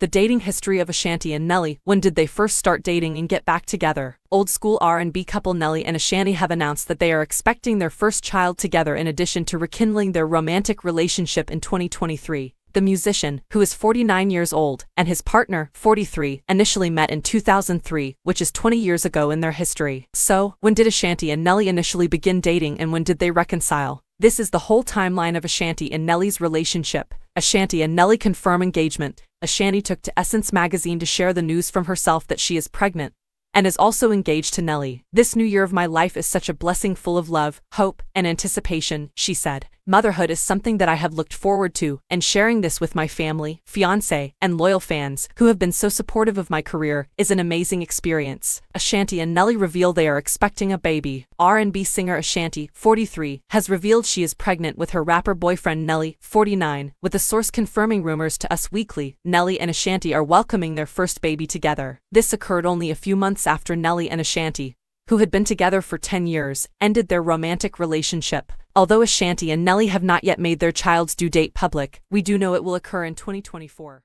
The dating history of Ashanti and Nelly. When did they first start dating and get back together? Old school R&B couple Nelly and Ashanti have announced that they are expecting their first child together in addition to rekindling their romantic relationship in 2023 the musician, who is 49 years old, and his partner, 43, initially met in 2003, which is 20 years ago in their history. So, when did Ashanti and Nelly initially begin dating and when did they reconcile? This is the whole timeline of Ashanti and Nelly's relationship. Ashanti and Nelly confirm engagement. Ashanti took to Essence magazine to share the news from herself that she is pregnant and is also engaged to Nelly. This new year of my life is such a blessing full of love, hope, and anticipation, she said. Motherhood is something that I have looked forward to, and sharing this with my family, fiance, and loyal fans, who have been so supportive of my career, is an amazing experience. Ashanti and Nelly reveal they are expecting a baby. R&B singer Ashanti, 43, has revealed she is pregnant with her rapper boyfriend Nelly, 49, with a source confirming rumors to Us Weekly. Nelly and Ashanti are welcoming their first baby together. This occurred only a few months after Nelly and Ashanti, who had been together for 10 years, ended their romantic relationship. Although Ashanti and Nelly have not yet made their child's due date public, we do know it will occur in 2024.